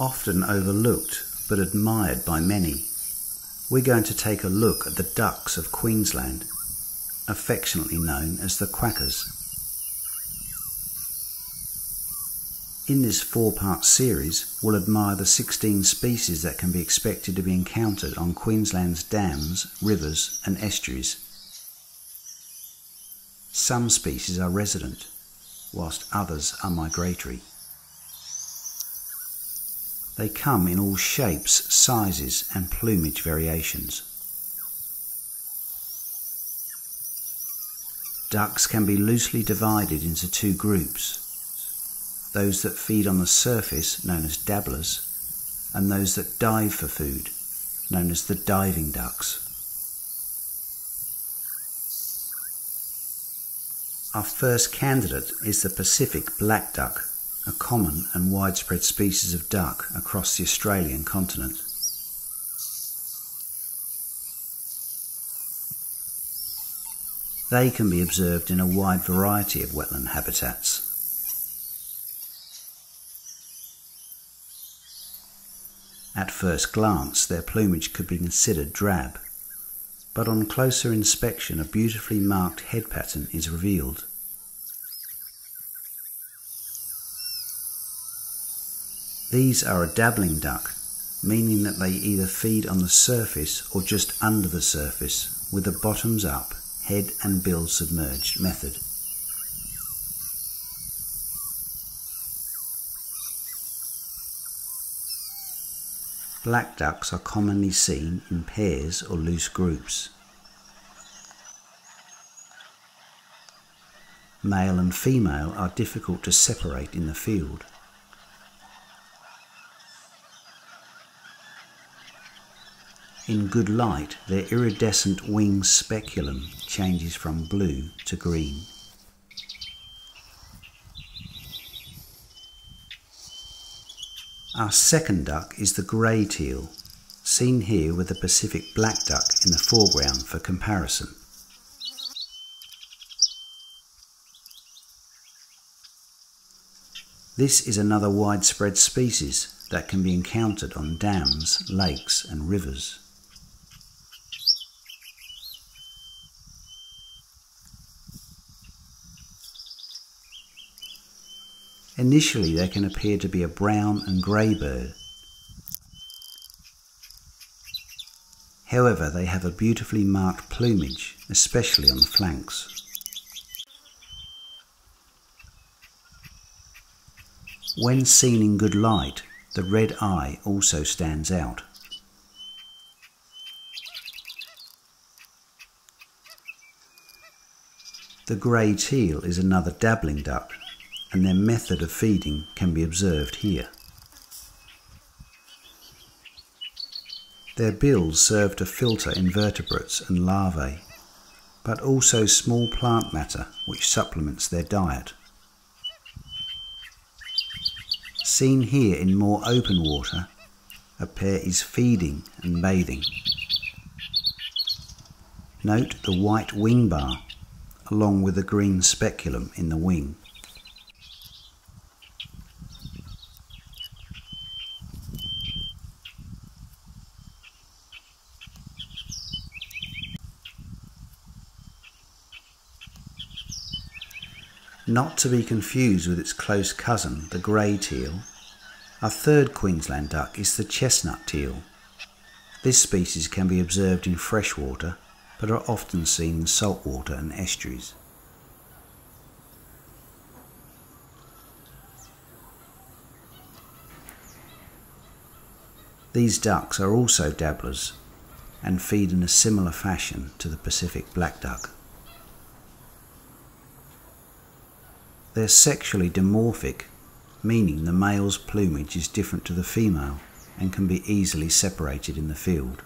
Often overlooked but admired by many, we're going to take a look at the ducks of Queensland, affectionately known as the quackers. In this four part series, we'll admire the 16 species that can be expected to be encountered on Queensland's dams, rivers, and estuaries. Some species are resident, whilst others are migratory. They come in all shapes, sizes, and plumage variations. Ducks can be loosely divided into two groups those that feed on the surface, known as dabblers, and those that dive for food, known as the diving ducks. Our first candidate is the Pacific black duck, a common and widespread species of duck across the Australian continent. They can be observed in a wide variety of wetland habitats. At first glance, their plumage could be considered drab but on closer inspection a beautifully marked head pattern is revealed. These are a dabbling duck, meaning that they either feed on the surface or just under the surface with a bottoms up, head and bill submerged method. Black ducks are commonly seen in pairs or loose groups. Male and female are difficult to separate in the field. In good light, their iridescent wing speculum changes from blue to green. Our second duck is the grey teal, seen here with the Pacific black duck in the foreground for comparison. This is another widespread species that can be encountered on dams, lakes and rivers. Initially they can appear to be a brown and grey bird. However, they have a beautifully marked plumage, especially on the flanks. When seen in good light, the red eye also stands out. The grey teal is another dabbling duck and their method of feeding can be observed here. Their bills serve to filter invertebrates and larvae, but also small plant matter which supplements their diet. Seen here in more open water, a pair is feeding and bathing. Note the white wing bar along with the green speculum in the wing. Not to be confused with its close cousin, the grey teal. Our third Queensland duck is the chestnut teal. This species can be observed in freshwater, but are often seen in saltwater and estuaries. These ducks are also dabblers and feed in a similar fashion to the Pacific black duck. They're sexually dimorphic, meaning the male's plumage is different to the female and can be easily separated in the field.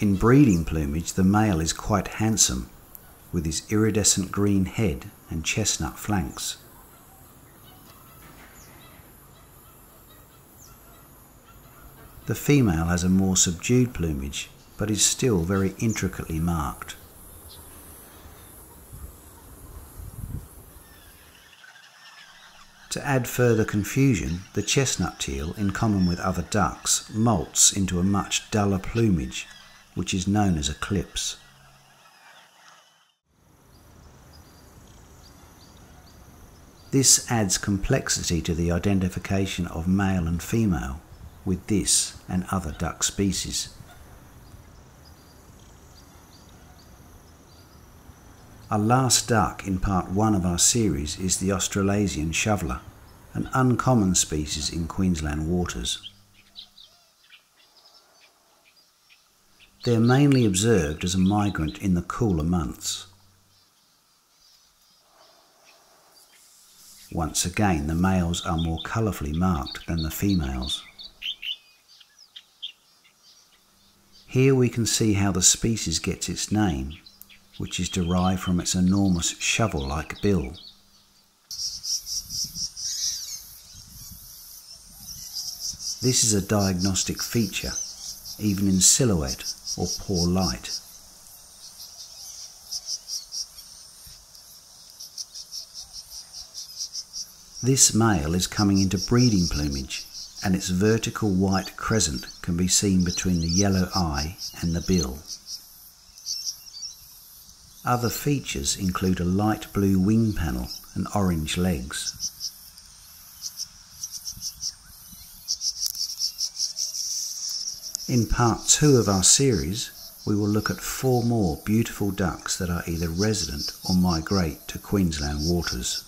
In breeding plumage, the male is quite handsome, with his iridescent green head and chestnut flanks. The female has a more subdued plumage, but is still very intricately marked. To add further confusion, the chestnut teal, in common with other ducks, molts into a much duller plumage, which is known as a eclipse. This adds complexity to the identification of male and female with this and other duck species. Our last duck in part one of our series is the Australasian shoveler, an uncommon species in Queensland waters. They are mainly observed as a migrant in the cooler months. Once again, the males are more colourfully marked than the females. Here we can see how the species gets its name which is derived from its enormous shovel-like bill. This is a diagnostic feature, even in silhouette or poor light. This male is coming into breeding plumage and its vertical white crescent can be seen between the yellow eye and the bill. Other features include a light blue wing panel and orange legs. In part two of our series, we will look at four more beautiful ducks that are either resident or migrate to Queensland waters.